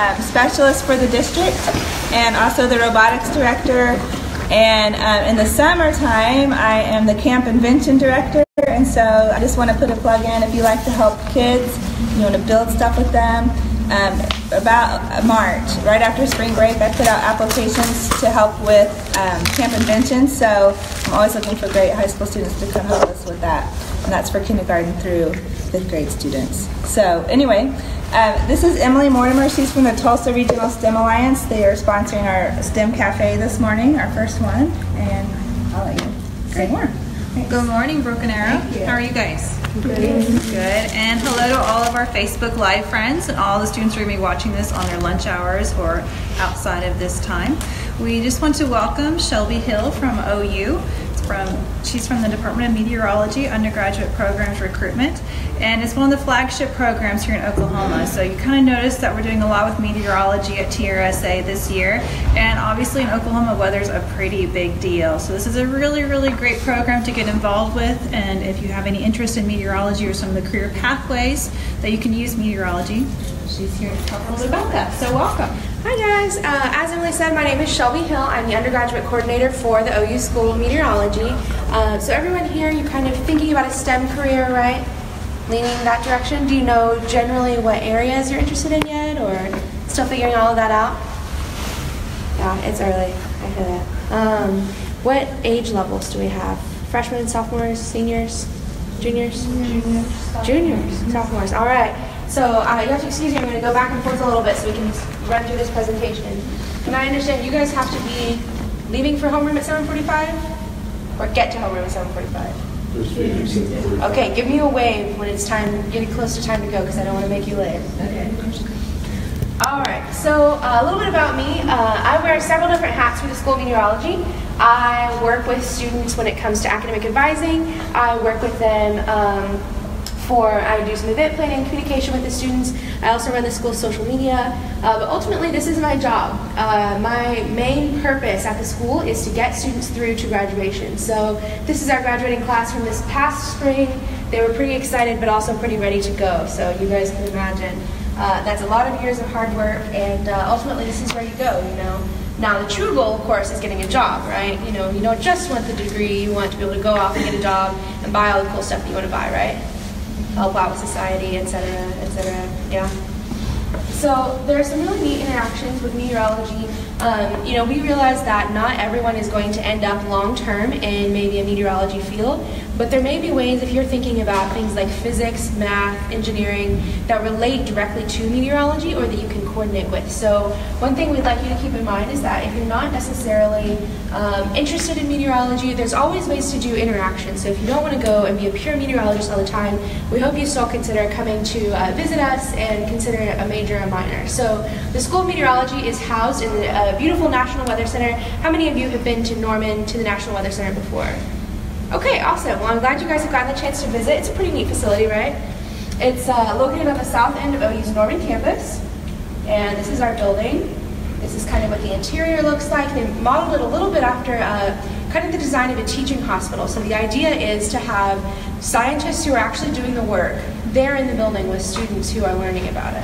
um, specialist for the district and also the robotics director. And um, in the summertime, I am the camp invention director. And so I just want to put a plug in if you like to help kids, you want to build stuff with them. Um, about March, right after spring break, I put out applications to help with um, camp invention. So I'm always looking for great high school students to come help us with that. And that's for kindergarten through fifth grade students. So anyway, um, this is Emily Mortimer. She's from the Tulsa Regional STEM Alliance. They are sponsoring our STEM Cafe this morning, our first one. And I'll let you say more. Good morning, Broken Arrow. How are you guys? Good. Good. And hello to all of our Facebook Live friends and all the students who are going to be watching this on their lunch hours or outside of this time. We just want to welcome Shelby Hill from OU from she's from the Department of Meteorology undergraduate programs recruitment and it's one of the flagship programs here in Oklahoma. So you kind of notice that we're doing a lot with meteorology at TRSA this year and obviously in Oklahoma weather's a pretty big deal. So this is a really really great program to get involved with and if you have any interest in meteorology or some of the career pathways that you can use meteorology she's here to talk a little bit about that. So welcome Hi guys, uh, as Emily said, my name is Shelby Hill. I'm the undergraduate coordinator for the OU School of Meteorology. Uh, so everyone here, you're kind of thinking about a STEM career, right? Leaning that direction. Do you know generally what areas you're interested in yet, or still figuring all of that out? Yeah, it's early. I feel that. Um, what age levels do we have? Freshmen, sophomores, seniors, juniors? Juniors. Juniors, sophomores. All right. So uh, you have to excuse me, I'm going to go back and forth a little bit so we can run through this presentation. And I understand you guys have to be leaving for homeroom at 7.45? Or get to homeroom at 7.45? Okay, give me a wave when it's time, getting close to time to go because I don't want to make you late. Okay. All right, so uh, a little bit about me. Uh, I wear several different hats for the School of Meteorology. I work with students when it comes to academic advising. I work with them um, for I do some event planning, communication with the students. I also run the school's social media. Uh, but ultimately, this is my job. Uh, my main purpose at the school is to get students through to graduation. So this is our graduating class from this past spring. They were pretty excited, but also pretty ready to go. So you guys can imagine. Uh, that's a lot of years of hard work, and uh, ultimately, this is where you go. You know. Now, the true goal, of course, is getting a job, right? You know, you don't just want the degree, you want to be able to go off and get a job and buy all the cool stuff that you want to buy, right? Help out with society, etc., etc. Yeah. So there are some really neat interactions with meteorology. Um, you know, we realize that not everyone is going to end up long term in maybe a meteorology field, but there may be ways if you're thinking about things like physics, math, engineering that relate directly to meteorology or that you can coordinate with. So one thing we'd like you to keep in mind is that if you're not necessarily um, interested in meteorology, there's always ways to do interaction. So if you don't want to go and be a pure meteorologist all the time, we hope you still consider coming to uh, visit us and consider a major and minor. So the School of Meteorology is housed in the beautiful National Weather Center. How many of you have been to Norman to the National Weather Center before? Okay, awesome. Well, I'm glad you guys have gotten the chance to visit. It's a pretty neat facility, right? It's uh, located on the south end of OU's Norman campus, and this is our building. This is kind of what the interior looks like. They modeled it a little bit after uh, kind of the design of a teaching hospital. So the idea is to have scientists who are actually doing the work there in the building with students who are learning about it.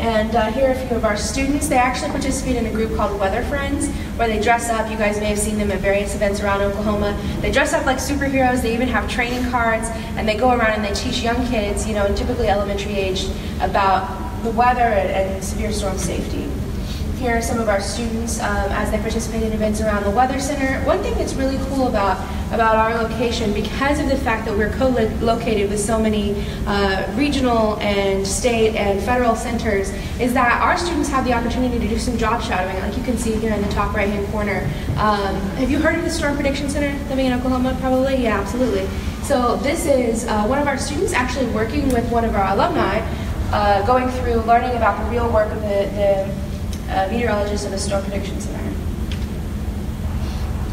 And uh, here are a few of our students. They actually participate in a group called Weather Friends, where they dress up. You guys may have seen them at various events around Oklahoma. They dress up like superheroes. They even have training cards, and they go around and they teach young kids, you know, typically elementary age, about the weather and, severe storm safety. Here are some of our students um, as they participate in events around the Weather Center. One thing that's really cool about about our location because of the fact that we're co-located with so many uh, regional and state and federal centers is that our students have the opportunity to do some job shadowing like you can see here in the top right hand corner. Um, have you heard of the Storm Prediction Center living in Oklahoma probably? Yeah, absolutely. So this is uh, one of our students actually working with one of our alumni uh, going through learning about the real work of the, the uh, meteorologists of the Storm Prediction Center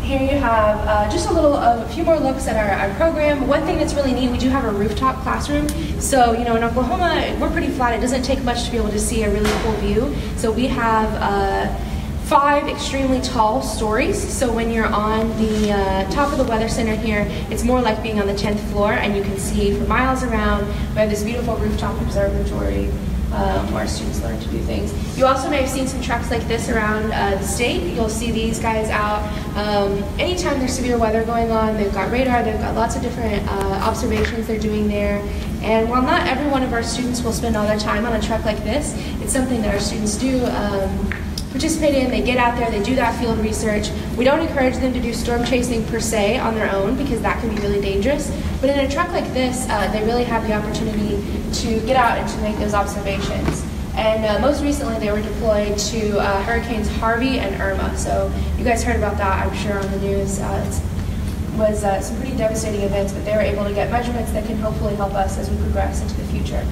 here you have uh, just a little, a few more looks at our, our, program. One thing that's really neat, we do have a rooftop classroom. So, you know, in Oklahoma, we're pretty flat. It doesn't take much to be able to see a really cool view. So we have uh, five extremely tall stories. So when you're on the uh, top of the weather center here, it's more like being on the 10th floor and you can see for miles around. We have this beautiful rooftop observatory. um, where students learn to do things. You also may have seen some trucks like this around uh, the state. You'll see these guys out um, anytime there's severe weather going on. They've got radar, they've got lots of different uh, observations they're doing there. And while not every one of our students will spend all their time on a truck like this, it's something that our students do. Um, participate in, they get out there, they do that field research. We don't encourage them to do storm chasing per se on their own because that can be really dangerous. But in a truck like this, uh, they really have the opportunity to get out and to make those observations. And uh, most recently, they were deployed to uh, Hurricanes Harvey and Irma. So you guys heard about that, I'm sure, on the news. Uh, it was uh, some pretty devastating events, but they were able to get measurements that can hopefully help us as we progress into the future.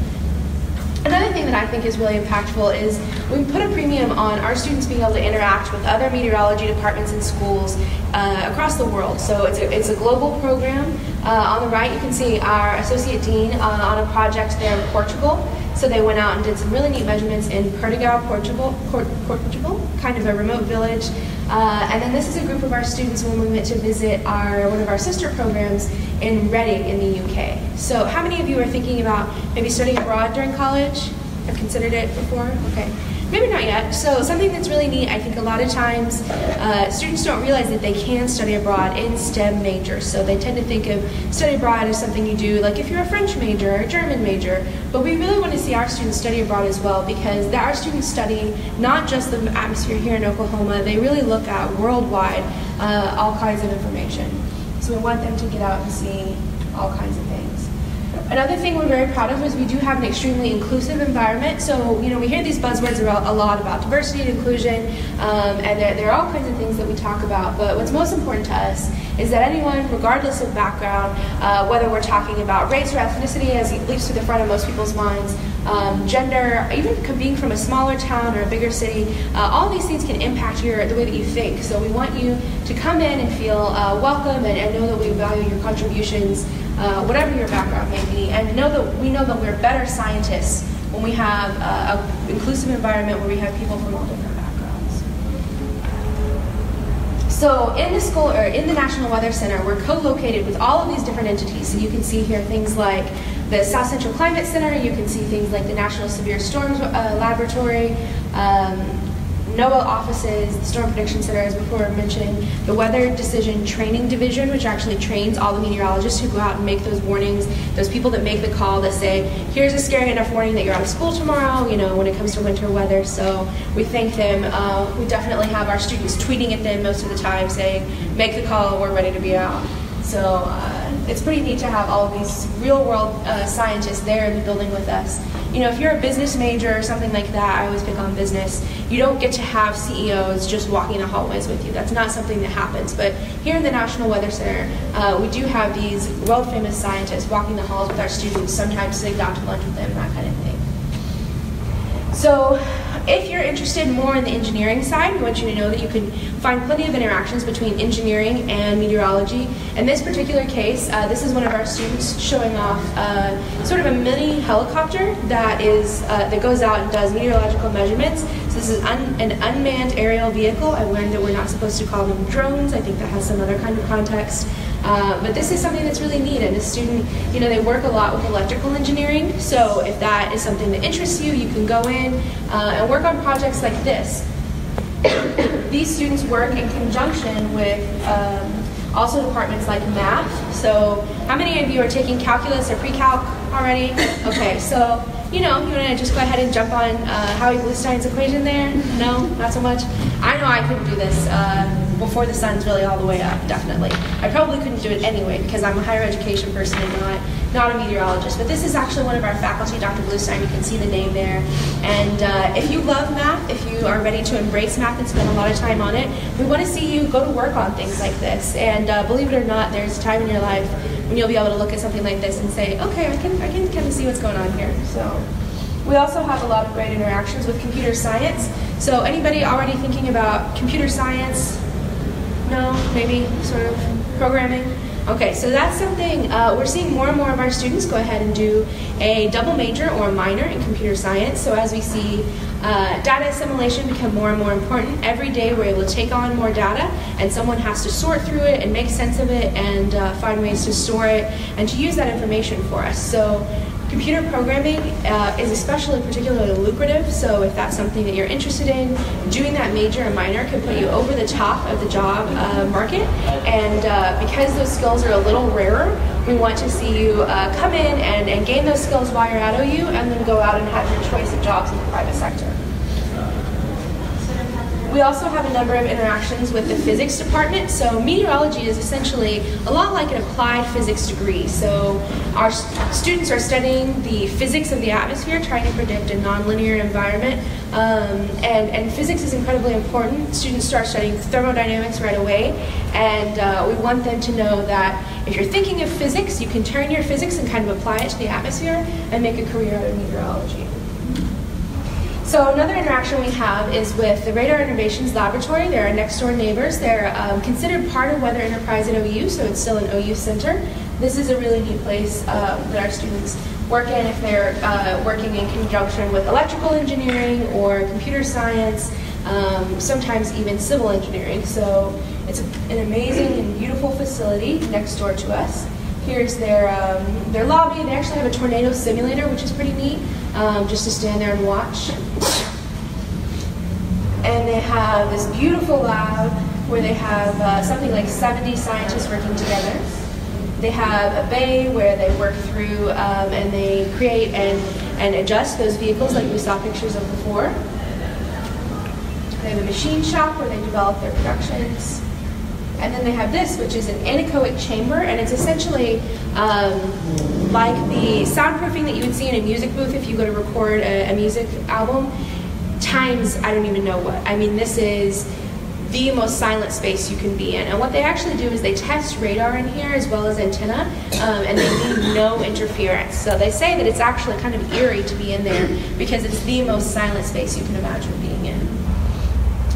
Another thing that I think is really impactful is we put a premium on our students being able to interact with other meteorology departments and schools uh, across the world. So it's a, it's a global program. Uh, on the right, you can see our associate dean uh, on a project there in Portugal. So they went out and did some really neat measurements in Portugal, Portugal, Portugal, kind of a remote village. Uh, and then this is a group of our students when we went to visit our one of our sister programs in Reading in the UK. So how many of you are thinking about maybe studying abroad during college? Have considered it before? Okay. Maybe not yet. So something that's really neat, I think a lot of times uh, students don't realize that they can study abroad in STEM majors. So they tend to think of study abroad as something you do like if you're a French major or a German major. But we really want to see our students study abroad as well because our students study not just the atmosphere here in Oklahoma, they really look at worldwide uh, all kinds of information. So we want them to get out and see all kinds of. Another thing we're very proud of is we do have an extremely inclusive environment. So, you know, we hear these buzzwords a lot about diversity and inclusion, um, and there, there, are all kinds of things that we talk about. But what's most important to us is that anyone, regardless of background, uh, whether we're talking about race or ethnicity, as it leaps to the front of most people's minds, um, gender, even being from a smaller town or a bigger city, uh, all these things can impact your the way that you think. So we want you to come in and feel uh, welcome and, and know that we value your contributions uh, whatever your background may be, and know that we know that we're better scientists when we have uh, an inclusive environment where we have people from all different backgrounds. So in the school or in the National Weather Center, we're co-located with all of these different entities. So you can see here things like the South Central Climate Center. You can see things like the National Severe Storms uh, Laboratory. Um, NOAA offices, the Storm Prediction Center, as before mentioned, the Weather Decision Training Division, which actually trains all the meteorologists who go out and make those warnings, those people that make the call that say, here's a scary enough warning that you're out of school tomorrow, you know, when it comes to winter weather. So we thank them. Uh, we definitely have our students tweeting at them most of the time saying, make the call, we're ready to be out. So uh, it's pretty neat to have all these real world uh, scientists there in the building with us. You know, if you're a business major or something like that, I always pick on business, you don't get to have CEOs just walking the hallways with you. That's not something that happens. But here in the National Weather Center, uh, we do have these world famous scientists walking the halls with our students, sometimes sitting down to lunch with them, that kind of thing. So if you're interested more in the engineering side, we want you to know that you can find plenty of interactions between engineering and meteorology. In this particular case, uh, this is one of our students showing off uh, sort of a mini helicopter that is uh, that goes out and does meteorological measurements. So this is un an unmanned aerial vehicle. I learned that we're not supposed to call them drones. I think that has some other kind of context. Uh, but this is something that's really neat, and the student, you know, they work a lot with electrical engineering. So if that is something that interests you, you can go in uh, and work on projects like this. These students work in conjunction with um, also departments like math. So how many of you are taking calculus or pre-calc already? Okay, so you know, you want to just go ahead and jump on uh, Howie Bluestein's equation there? No, not so much. I know I couldn't do this. Uh, before the sun's really all the way up, definitely. I probably couldn't do it anyway because I'm a higher education person and not, not a meteorologist. But this is actually one of our faculty, Dr. Bluestein. You can see the name there. And uh, if you love math, if you are ready to embrace math and spend a lot of time on it, we want to see you go to work on things like this. And uh, believe it or not, there's a time in your life when you'll be able to look at something like this and say, okay, I can, I can kind of see what's going on here. So. We also have a lot of great interactions with computer science. So anybody already thinking about computer science, no, maybe sort of programming. Okay, so that's something uh, we're seeing more and more of our students go ahead and do a double major or a minor in computer science. So as we see uh, data assimilation become more and more important, every day we're able to take on more data and someone has to sort through it and make sense of it and uh, find ways to store it and to use that information for us. So Computer programming uh, is especially particularly lucrative, so if that's something that you're interested in, doing that major and minor can put you over the top of the job uh, market. And uh, because those skills are a little rarer, we want to see you uh, come in and, and gain those skills while you're at OU and then go out and have your choice of jobs in the private sector. We also have a number of interactions with the physics department. So meteorology is essentially a lot like an applied physics degree. So our students are studying the physics of the atmosphere, trying to predict a nonlinear environment. Um, and, and physics is incredibly important. Students start studying thermodynamics right away. And uh, we want them to know that if you're thinking of physics, you can turn your physics and kind of apply it to the atmosphere and make a career out of meteorology. So another interaction we have is with the Radar Innovations Laboratory. They're our next door neighbors. They're um, considered part of Weather Enterprise at OU, so it's still an OU center. This is a really neat place um, that our students work in if they're uh, working in conjunction with electrical engineering or computer science, um, sometimes even civil engineering. So it's an amazing and beautiful facility next door to us. Here's their, um, their lobby. They actually have a tornado simulator, which is pretty neat, um, just to stand there and watch. And they have this beautiful lab where they have uh, something like 70 scientists working together. They have a bay where they work through um, and they create and, and adjust those vehicles like we saw pictures of before. They have a machine shop where they develop their productions. And then they have this, which is an anechoic chamber, and it's essentially um, like the soundproofing that you would see in a music booth if you go to record a, a music album, times I don't even know what. I mean, this is the most silent space you can be in. And what they actually do is they test radar in here as well as antenna, um, and they need no interference. So they say that it's actually kind of eerie to be in there because it's the most silent space you can imagine being in.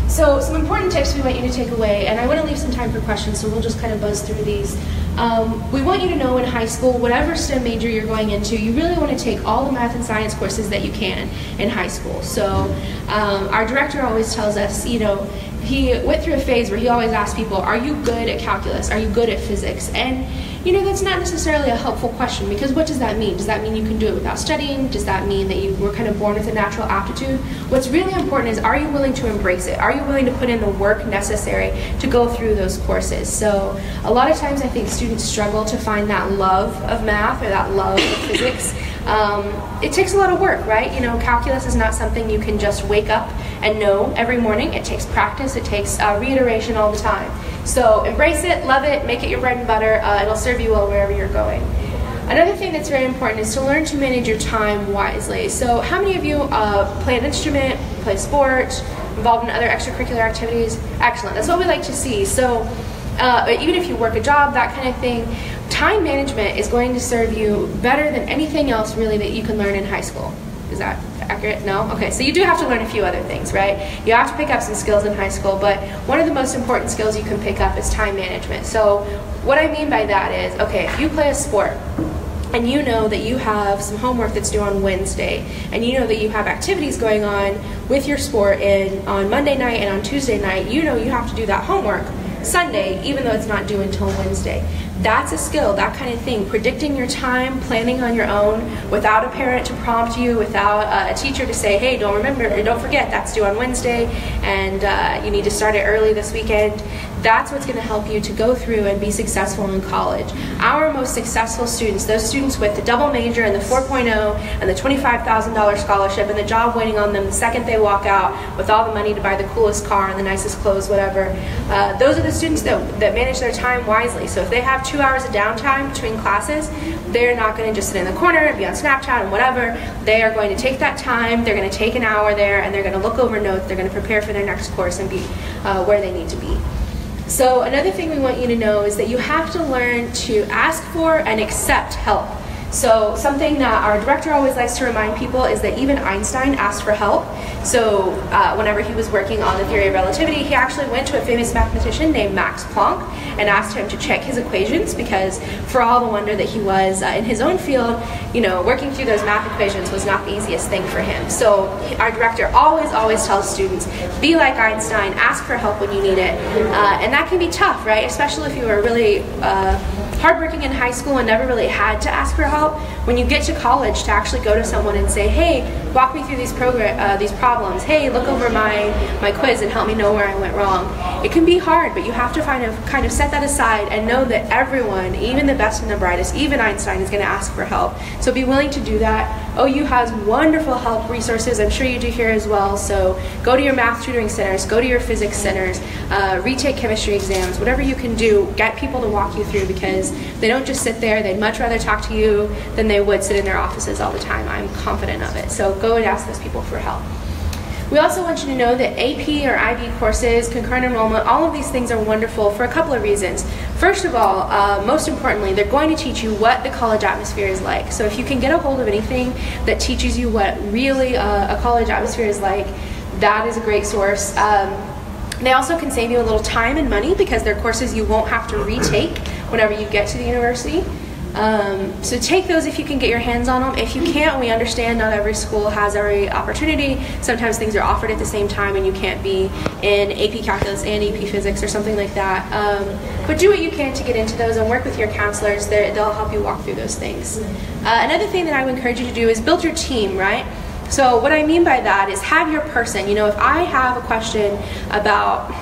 So some important tips we want you to take away, and I want to leave some time for questions, so we'll just kind of buzz through these. Um, we want you to know in high school, whatever STEM major you're going into, you really want to take all the math and science courses that you can in high school. So um, our director always tells us, you know, he went through a phase where he always asked people, are you good at calculus? Are you good at physics? And you know, that's not necessarily a helpful question because what does that mean? Does that mean you can do it without studying? Does that mean that you were kind of born with a natural aptitude? What's really important is are you willing to embrace it? Are you willing to put in the work necessary to go through those courses? So, a lot of times I think students struggle to find that love of math or that love of physics. Um, it takes a lot of work, right? You know, calculus is not something you can just wake up and know every morning. It takes practice, it takes uh, reiteration all the time. So embrace it, love it, make it your bread and butter. Uh, it'll serve you well wherever you're going. Another thing that's very important is to learn to manage your time wisely. So how many of you uh, play an instrument, play sport, involved in other extracurricular activities? Excellent, that's what we like to see. So uh, even if you work a job, that kind of thing, time management is going to serve you better than anything else really that you can learn in high school. Is that accurate? No? Okay, so you do have to learn a few other things, right? You have to pick up some skills in high school, but one of the most important skills you can pick up is time management. So what I mean by that is, okay, if you play a sport, and you know that you have some homework that's due on Wednesday, and you know that you have activities going on with your sport in on Monday night and on Tuesday night, you know you have to do that homework Sunday, even though it's not due until Wednesday. That's a skill, that kind of thing. Predicting your time, planning on your own, without a parent to prompt you, without uh, a teacher to say, hey, don't remember, or don't forget, that's due on Wednesday, and uh, you need to start it early this weekend. That's what's going to help you to go through and be successful in college. Our most successful students, those students with the double major and the 4.0 and the $25,000 scholarship and the job waiting on them the second they walk out with all the money to buy the coolest car and the nicest clothes, whatever, uh, those are the students that, that manage their time wisely. So if they have two hours of downtime between classes, they're not going to just sit in the corner and be on Snapchat and whatever. They are going to take that time, they're going to take an hour there, and they're going to look over notes, they're going to prepare for their next course and be uh, where they need to be. So another thing we want you to know is that you have to learn to ask for and accept help. So something that our director always likes to remind people is that even Einstein asked for help. So uh, whenever he was working on the theory of relativity, he actually went to a famous mathematician named Max Planck and asked him to check his equations because for all the wonder that he was uh, in his own field, you know, working through those math equations was not the easiest thing for him. So our director always, always tells students, be like Einstein, ask for help when you need it. Uh, and that can be tough, right? Especially if you are really uh, hardworking in high school and never really had to ask for help, when you get to college to actually go to someone and say, hey, walk me through these program uh, these problems. Hey, look over my my quiz and help me know where I went wrong. It can be hard, but you have to find a, kind of set that aside and know that everyone, even the best and the brightest, even Einstein, is going to ask for help. So be willing to do that. OU has wonderful help resources. I'm sure you do here as well. So go to your math tutoring centers, go to your physics centers, uh, retake chemistry exams, whatever you can do. Get people to walk you through because they don't just sit there. They'd much rather talk to you than they would sit in their offices all the time. I'm confident of it. So go and ask those people for help. We also want you to know that AP or IB courses, concurrent enrollment, all of these things are wonderful for a couple of reasons. First of all, uh, most importantly, they're going to teach you what the college atmosphere is like. So if you can get a hold of anything that teaches you what really uh, a college atmosphere is like, that is a great source. Um, they also can save you a little time and money because they're courses you won't have to retake whenever you get to the university. Um, so take those if you can get your hands on them. If you can't, we understand not every school has every opportunity. Sometimes things are offered at the same time and you can't be in AP Calculus and AP Physics or something like that. Um, but do what you can to get into those and work with your counselors. they will help you walk through those things. Uh, another thing that I would encourage you to do is build your team, right? So what I mean by that is have your person. You know, if I have a question about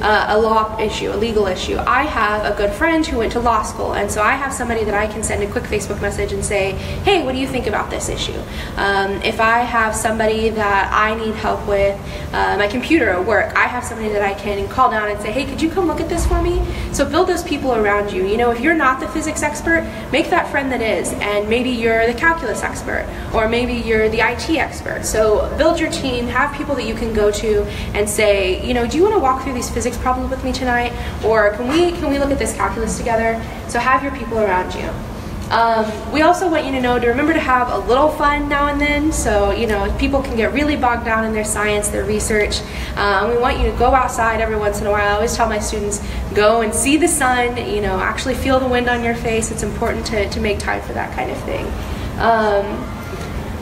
uh, a law issue, a legal issue. I have a good friend who went to law school, and so I have somebody that I can send a quick Facebook message and say, hey, what do you think about this issue? Um, if I have somebody that I need help with uh, my computer at work, I have somebody that I can call down and say, hey, could you come look at this for me? So build those people around you. You know, if you're not the physics expert, make that friend that is, and maybe you're the calculus expert, or maybe you're the IT expert. So build your team, have people that you can go to and say, you know, do you want to walk through these physics physics problem with me tonight? Or can we, can we look at this calculus together? So have your people around you. Um, we also want you to know to remember to have a little fun now and then. So, you know, people can get really bogged down in their science, their research. Um, we want you to go outside every once in a while. I always tell my students, go and see the sun, you know, actually feel the wind on your face. It's important to, to make time for that kind of thing. Um,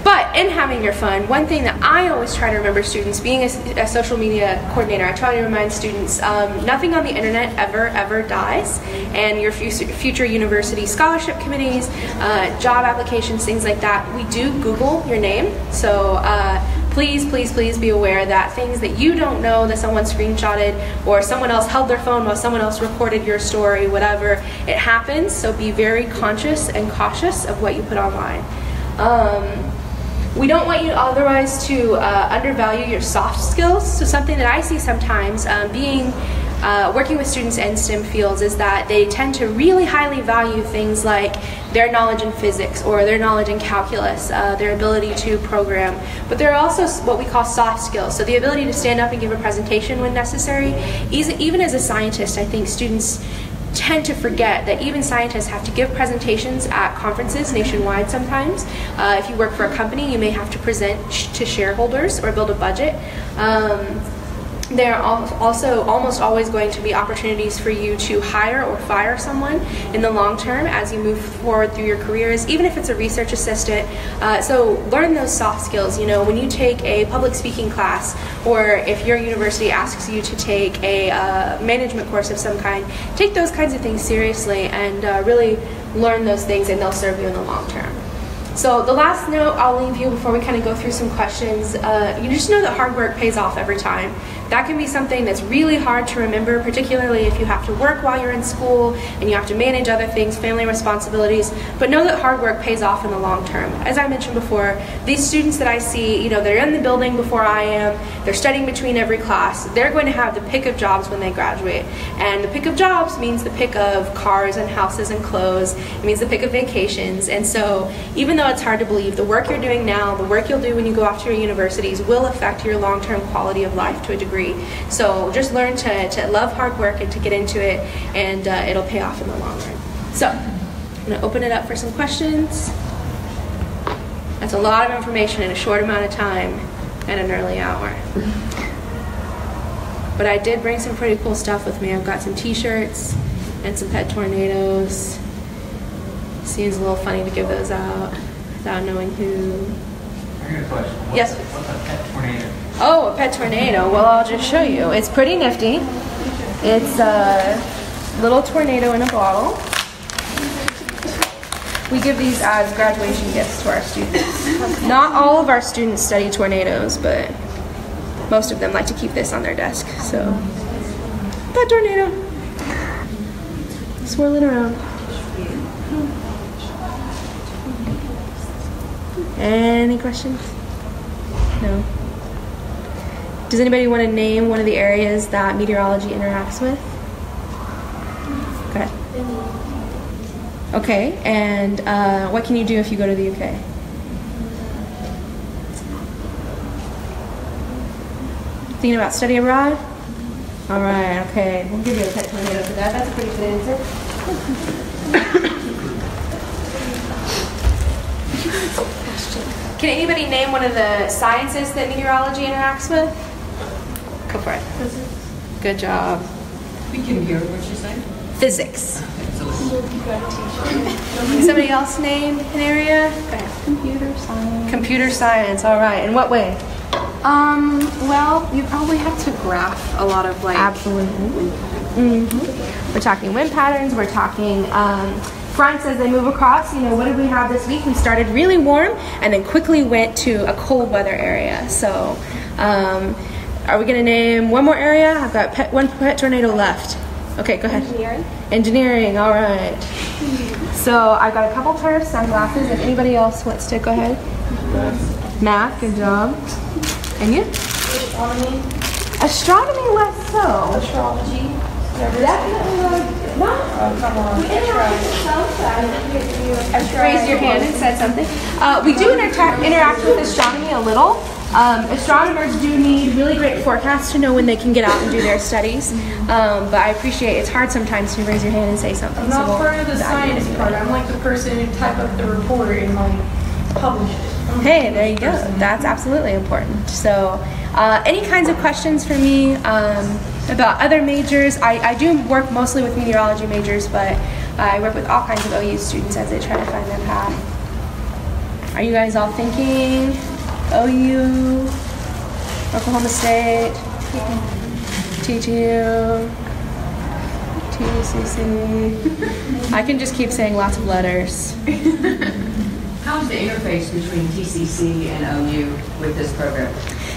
but in having your fun, one thing that I always try to remember students, being a, a social media coordinator, I try to remind students um, nothing on the internet ever, ever dies. And your future university scholarship committees, uh, job applications, things like that, we do Google your name. So uh, please, please, please be aware that things that you don't know that someone screenshotted or someone else held their phone while someone else recorded your story, whatever, it happens. So be very conscious and cautious of what you put online. Um, we don't want you otherwise to uh, undervalue your soft skills. So something that I see sometimes um, being uh, working with students in STEM fields is that they tend to really highly value things like their knowledge in physics or their knowledge in calculus, uh, their ability to program. But there are also what we call soft skills. So the ability to stand up and give a presentation when necessary. Even as a scientist, I think students tend to forget that even scientists have to give presentations at conferences nationwide sometimes. Uh, if you work for a company, you may have to present to shareholders or build a budget. Um, there are also almost always going to be opportunities for you to hire or fire someone in the long term as you move forward through your careers, even if it's a research assistant. Uh, so learn those soft skills. You know, when you take a public speaking class, or if your university asks you to take a uh, management course of some kind, take those kinds of things seriously and uh, really learn those things, and they'll serve you in the long term. So the last note I'll leave you before we kind of go through some questions, uh, you just know that hard work pays off every time. That can be something that's really hard to remember, particularly if you have to work while you're in school and you have to manage other things, family responsibilities. But know that hard work pays off in the long term. As I mentioned before, these students that I see, you know, they're in the building before I am, they're studying between every class, they're going to have the pick of jobs when they graduate. And the pick of jobs means the pick of cars and houses and clothes, it means the pick of vacations. And so even though it's hard to believe, the work you're doing now, the work you'll do when you go off to your universities will affect your long-term quality of life to a degree degree. So just learn to, to love hard work and to get into it, and uh, it'll pay off in the long run. So I'm going to open it up for some questions. That's a lot of information in a short amount of time at an early hour. But I did bring some pretty cool stuff with me. I've got some t-shirts and some pet tornadoes. Seems a little funny to give those out without knowing who. I got a question. What's yes. A, what's a pet tornado? Oh, a pet tornado. Well, I'll just show you. It's pretty nifty. It's a little tornado in a bottle. We give these as graduation gifts to our students. Not all of our students study tornadoes, but most of them like to keep this on their desk. So, pet tornado. Swirling around. Any questions? No. Does anybody want to name one of the areas that meteorology interacts with? Go ahead. Okay, and uh, what can you do if you go to the UK? Thinking about study abroad? All right, okay. We'll give you a pet tornado for that. That's a pretty good answer. Can anybody name one of the sciences that meteorology interacts with? Go for it. Good job. We can hear what you're saying. Physics. Somebody else name an area? Go ahead. Computer science. Computer science, all right. In what way? Um, well, you probably have to graph a lot of like. Absolutely. hmm We're talking wind patterns, we're talking um, fronts as they move across. You know, what did we have this week? We started really warm and then quickly went to a cold weather area. So, um, are we going to name one more area? I've got pet, one pet tornado left. Okay, go ahead. Engineering. Engineering, all right. So I've got a couple pair of sunglasses. If anybody else wants to go ahead. Math, good job. And you? Astronomy. Astronomy less so. Astrology. Definitely not. Come. We interact with so I didn't get you. I've Raised your hand and said something. Uh, we do inter- interact with astronomy a little. Um, astronomers do need really great forecasts to know when they can get out and do their studies. Um, but I appreciate it's hard sometimes to raise your hand and say something. I'm so not we'll part of the science part. I'm like the person who type up the report and like publish it. Hey, there you go. That's absolutely important. So, uh, any kinds of questions for me um, about other majors? I, I do work mostly with meteorology majors, but I work with all kinds of OU students as they try to find their path. Are you guys all thinking OU, Oklahoma State, TTU, TCC? I can just keep saying lots of letters. How's the interface between TCC and OU with this program?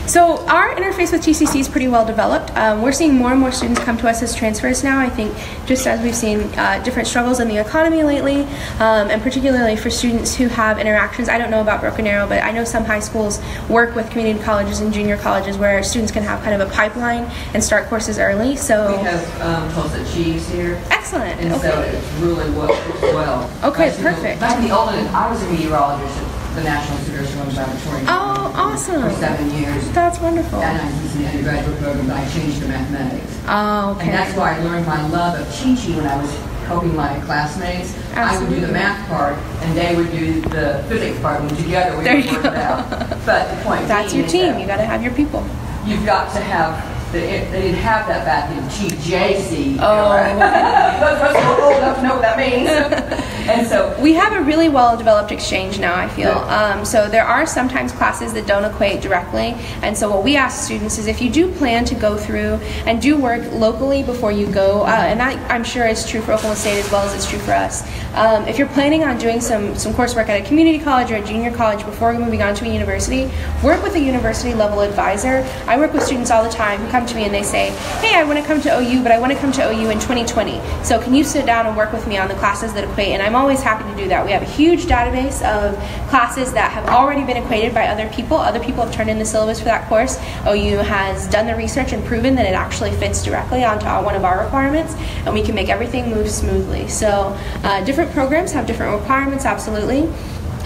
So our interface with TCC is pretty well developed. Um, we're seeing more and more students come to us as transfers now. I think just as we've seen uh, different struggles in the economy lately, um, and particularly for students who have interactions. I don't know about Broken Arrow, but I know some high schools work with community colleges and junior colleges where students can have kind of a pipeline and start courses early. So We have um, Tulsa Chiefs here, excellent. and so Okay. it's really well. well. Okay, perfect. Back in the olden, I was a meteorologist the National Observatory Laboratory Oh, for awesome. seven years. That's wonderful. And I was in the undergraduate program, but I changed to mathematics. Oh, okay. And that's why I learned my love of Chi-Chi when I was helping my classmates. I would do the math part, and they would do the physics part, and together we There would work go. it out. But the point That's your team. that You got to have your people. You've got to have, they didn't have that back in GJC. Oh. Those of us who old enough know what that means. And so, We have a really well developed exchange now, I feel. Um, so there are sometimes classes that don't equate directly. And so what we ask students is if you do plan to go through and do work locally before you go, uh, and that I'm sure is true for Oklahoma State as well as it's true for us. Um, if you're planning on doing some, some coursework at a community college or a junior college before moving on to a university, work with a university level advisor. I work with students all the time who come to me and they say, hey, I want to come to OU, but I want to come to OU in 2020. So can you sit down and work with me on the classes that equate? And I'm always happy to do that. We have a huge database of classes that have already been equated by other people. Other people have turned in the syllabus for that course. OU has done the research and proven that it actually fits directly onto one of our requirements, and we can make everything move smoothly. So uh, different programs have different requirements, absolutely.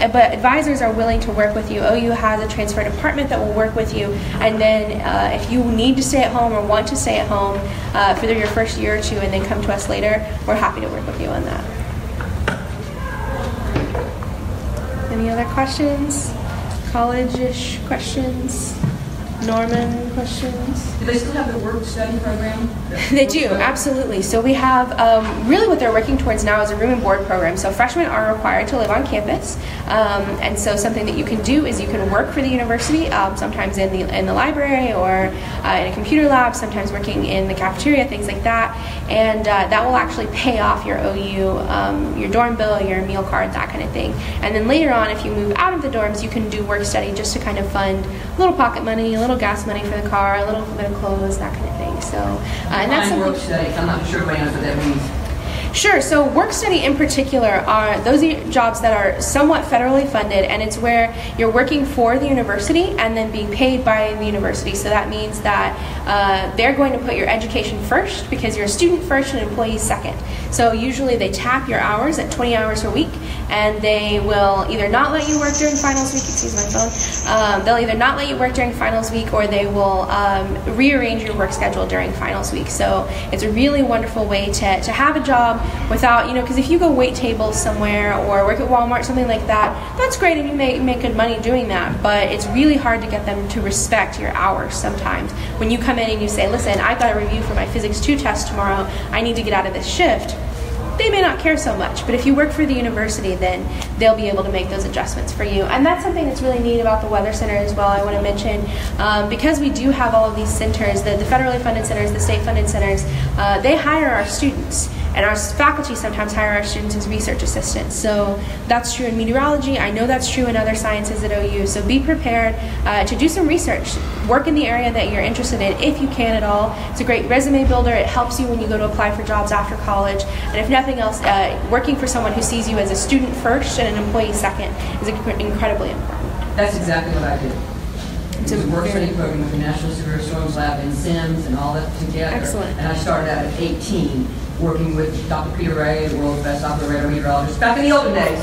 Uh, But advisors are willing to work with you. OU has a transfer department that will work with you. And then uh, if you need to stay at home or want to stay at home uh, for your first year or two and then come to us later, we're happy to work with you on that. Any other questions? College-ish questions? Norman questions? do they still have the work study program? They do, absolutely. So we have um, really what they're working towards now is a room and board program. So freshmen are required to live on campus, um, and so something that you can do is you can work for the university, um, sometimes in the in the library or uh, in a computer lab, sometimes working in the cafeteria, things like that. And uh, that will actually pay off your OU, um, your dorm bill, your meal card, that kind of thing. And then later on, if you move out of the dorms, you can do work study just to kind of fund a little pocket money, a little gas money for the car, a little bit of clothes, that kind of thing. So, uh, and that's work study, I'm not sure everybody knows what that means. Sure. So work study in particular are those jobs that are somewhat federally funded, and it's where you're working for the university and then being paid by the university. So that means that uh, they're going to put your education first because you're a student first and an employee second. So usually they tap your hours at 20 hours a week, and they will either not let you work during finals week. Excuse my phone. Um, they'll either not let you work during finals week, or they will um, rearrange your work schedule during finals week. So it's a really wonderful way to, to have a job without, you know, because if you go wait tables somewhere or work at Walmart, something like that, that's great and you make, make good money doing that. But it's really hard to get them to respect your hours sometimes. When you come in and you say, listen, I've got a review for my physics 2 test tomorrow, I need to get out of this shift they may not care so much. But if you work for the university, then they'll be able to make those adjustments for you. And that's something that's really neat about the Weather Center as well. I want to mention um, because we do have all of these centers, the, the federally funded centers, the state funded centers, uh, they hire our students. And our faculty sometimes hire our students as research assistants. So that's true in meteorology. I know that's true in other sciences at OU. So be prepared uh, to do some research. Work in the area that you're interested in if you can at all. It's a great resume builder. It helps you when you go to apply for jobs after college. And if nothing else, uh, working for someone who sees you as a student first and an employee second is incredibly important. That's exactly what I did. It was a a work very- study program with the National Severe Storms Lab and CIMMS and all that together. Excellent. And I started out at 18, working with Dr. Peter Ray, the world's best operator meteorologist, back in the olden days,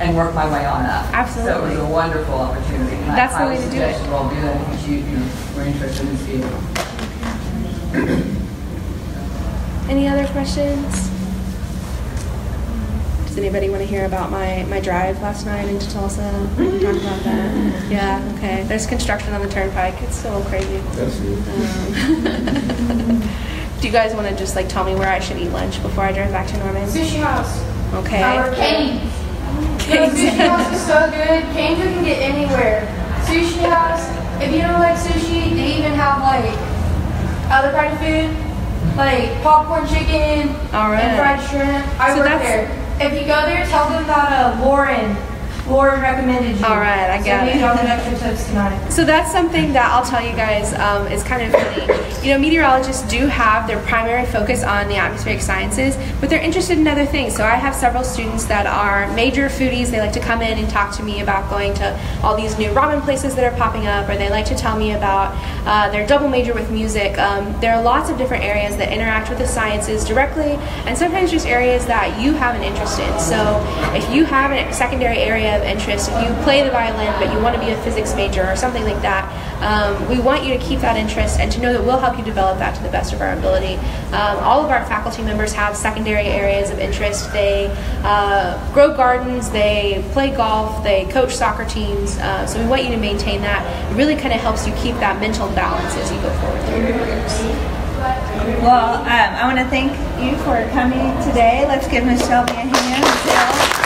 and work my way on up. So it Absolutely. was a wonderful opportunity. and I That's the highly way to do suggest it. you all do that if you, you know, were interested in this field. Any other questions? Does anybody want to hear about my, my drive last night into Tulsa? Can talk about that. Yeah, okay. There's construction on the turnpike. It's a little crazy. Um, Do you guys want to just like tell me where I should eat lunch before I drive back to Norman? Sushi house. Okay. Our Cane's. The sushi house is so good. Cane's you can get anywhere. Sushi house. If you don't like sushi, they even have like other kind of food, like popcorn chicken All right. and fried shrimp. I So work there. If you go there, tell them that uh, Lauren, Lauren recommended you. All right, I so got maybe it. Get extra tips tonight. So that's something that I'll tell you guys um, is kind of funny. You know, meteorologists do have their primary focus on the atmospheric sciences, but they're interested in other things. So I have several students that are major foodies. They like to come in and talk to me about going to all these new ramen places that are popping up, or they like to tell me about uh, their double major with music. Um, there are lots of different areas that interact with the sciences directly, and sometimes just areas that you have an interest in. So if you have a secondary area of interest, if you play the violin but you want to be a physics major or something like that, um, we want you to keep that interest and to know that we'll help you develop that to the best of our ability. Um, all of our faculty members have secondary areas of interest. They uh, grow gardens, they play golf, they coach soccer teams. Uh, so we want you to maintain that. It really kind of helps you keep that mental balance as you go forward through your careers. Well, um, I want to thank you for coming today. Let's give Michelle a hand.